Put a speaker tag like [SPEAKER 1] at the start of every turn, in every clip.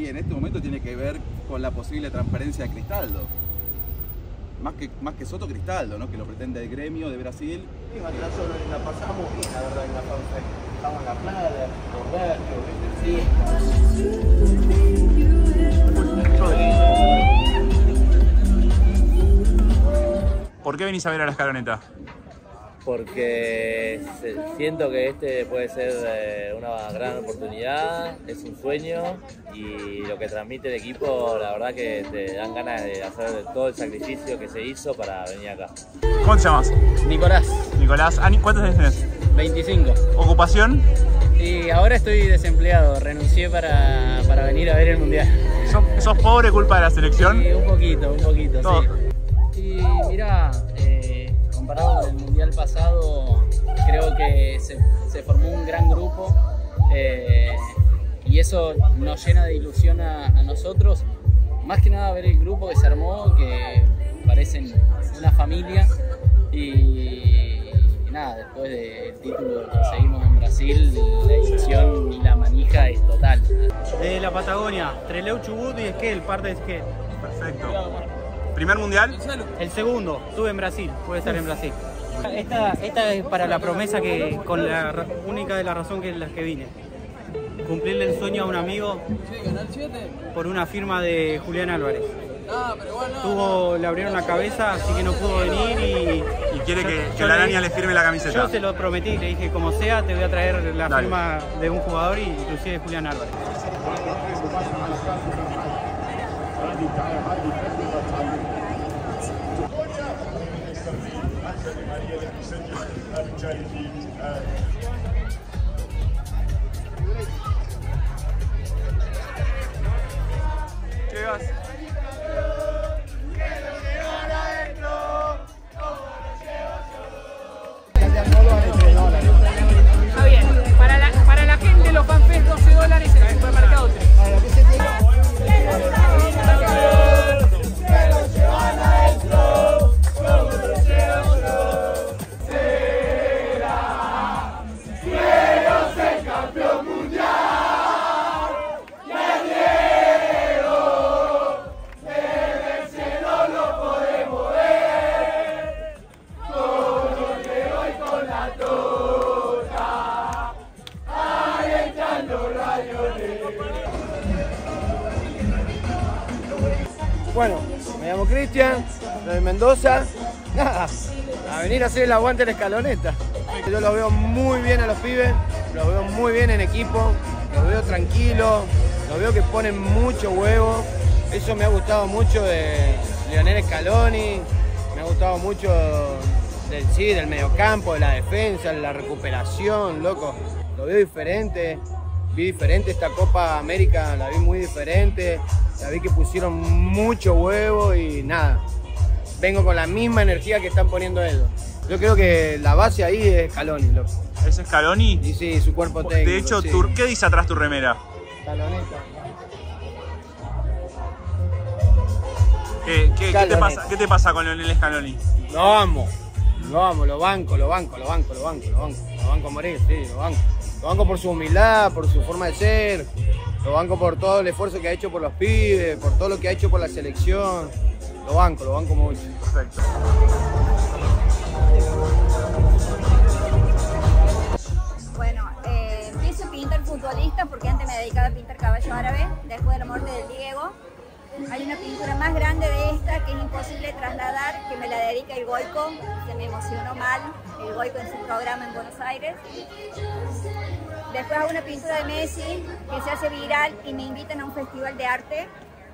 [SPEAKER 1] y en este momento tiene que ver con la posible transferencia de Cristaldo. Más que, más que Soto Cristaldo, ¿no? que lo pretende el gremio de Brasil.
[SPEAKER 2] la, la pasamos bien, la verdad, en la pausa. Estamos en la playa,
[SPEAKER 3] sí. ¿Por qué venís a ver a la escaloneta?
[SPEAKER 4] Porque siento que este puede ser eh, una gran oportunidad, es un sueño y lo que transmite el equipo, la verdad que te dan ganas de hacer todo el sacrificio que se hizo para venir acá.
[SPEAKER 3] ¿Cómo te llamas?
[SPEAKER 5] Nicolás.
[SPEAKER 3] Nicolás, ¿cuántos años tenés?
[SPEAKER 5] 25.
[SPEAKER 3] ¿Ocupación?
[SPEAKER 5] Y ahora estoy desempleado, renuncié para, para venir a ver el Mundial.
[SPEAKER 3] ¿Sos, pobre culpa de la selección?
[SPEAKER 5] Sí, un poquito, un poquito, sí. Y mira, comparado con el Mundial pasado, creo que se, formó un gran grupo eh, y eso nos llena de ilusión a, nosotros. Más que nada ver el grupo que se armó, que parecen una familia y, nada, después del título que conseguimos en Brasil, la ilusión y la manija es total.
[SPEAKER 6] De la Patagonia, Treleu Chubut y Esquel, parte de Esquel.
[SPEAKER 3] Perfecto. ¿Primer mundial?
[SPEAKER 6] El segundo, estuve en Brasil, puede estar en Brasil. Esta, esta es para la promesa que, con la única de la razón que es la que vine. Cumplirle el sueño a un amigo por una firma de Julián Álvarez. Tuvo, le abrieron la cabeza, así que no pudo venir y...
[SPEAKER 3] Y quiere que, la araña le firme la camiseta.
[SPEAKER 6] Yo se lo prometí, le dije, como sea, te voy a traer la firma de un jugador, inclusive de Julián Álvarez.
[SPEAKER 7] everybody, like you said, just having you. Uh...
[SPEAKER 2] Bueno, me llamo Cristian, soy de Mendoza. A venir a hacer el aguante de la escaloneta. Yo los veo muy bien a los pibes, los veo muy bien en equipo, los veo tranquilos, los veo que ponen mucho huevo. Eso me ha gustado mucho de Lionel Scaloni, me ha gustado mucho del sí, del mediocampo, de la defensa, de la recuperación, loco. Lo veo diferente, vi diferente esta Copa América, la vi muy diferente, la vi que pusieron mucho huevo y nada. Vengo con la misma energía que están poniendo ellos. Yo creo que la base ahí es Scaloni, loco.
[SPEAKER 3] ¿Es Scaloni?
[SPEAKER 2] Y sí, su cuerpo técnico.
[SPEAKER 3] De hecho,
[SPEAKER 2] sí.
[SPEAKER 3] ¿qué dice atrás tu remera?
[SPEAKER 2] Caloneta.
[SPEAKER 3] ¿Qué, qué, ¿qué, te pasa, ¿Qué te pasa con Leonel Scaloni?
[SPEAKER 2] Lo amo, lo amo, lo banco, lo banco, lo banco, lo banco, lo banco, lo banco a morir, sí, lo banco. Lo banco por su humildad, por su forma de ser, lo banco por todo el esfuerzo que ha hecho por los pibes, por todo lo que ha hecho por la selección. Lo banco, lo banco mucho.
[SPEAKER 3] Perfecto.
[SPEAKER 8] Aires. Después hago una pintura de Messi que se hace viral y me invitan a un festival de arte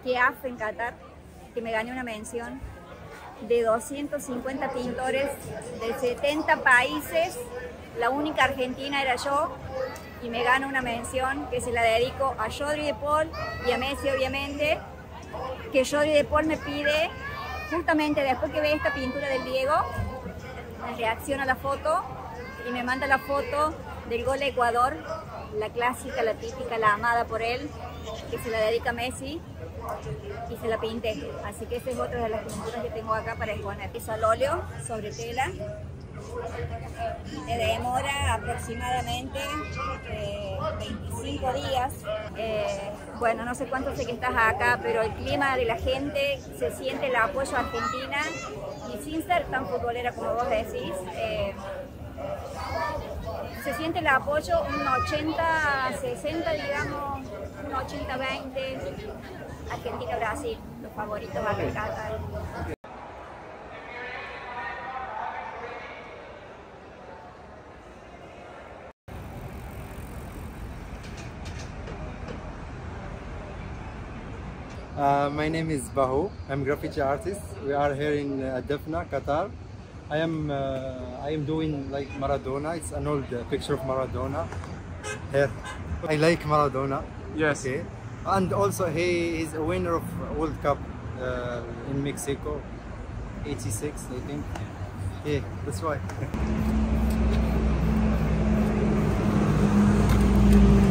[SPEAKER 8] que hace en Qatar, que me gané una mención de 250 pintores de 70 países. La única argentina era yo y me gano una mención que se la dedico a Jodri de Paul y a Messi obviamente, que Jodri de Paul me pide justamente después que ve esta pintura del Diego, reacciona a la foto y me manda la foto del gol de Ecuador, la clásica, la típica, la amada por él, que se la dedica Messi y se la pinté. Así que esta es otra de las pinturas que tengo acá para exponer. Es al óleo sobre tela Te demora aproximadamente eh, 25 días. Eh, bueno, no sé cuánto sé que estás acá, pero el clima de la gente, se siente el apoyo a Argentina y sin ser tan futbolera como vos decís, eh, se siente el apoyo un 80-60, digamos, un 80-20, Argentina-Brasil, los favoritos acá en Qatar.
[SPEAKER 9] Uh, my name is Bahu. I'm graffiti artist. We are here in uh, Defna, Qatar. I am uh, I am doing like Maradona. It's an old uh, picture of Maradona. Here, I like Maradona.
[SPEAKER 3] Yes.
[SPEAKER 9] Okay. And also he is a winner of World Cup uh, in Mexico, 86 I think. Yeah, that's why.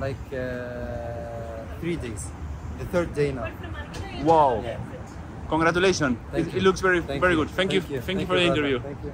[SPEAKER 9] like uh, three days. The third day now.
[SPEAKER 3] Wow.
[SPEAKER 9] Yeah.
[SPEAKER 3] Congratulations. It, it looks very
[SPEAKER 9] Thank
[SPEAKER 3] very
[SPEAKER 9] you.
[SPEAKER 3] good. Thank, you. Thank, you for the
[SPEAKER 9] brother.
[SPEAKER 3] interview.
[SPEAKER 9] Thank you.